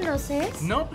conoces? No,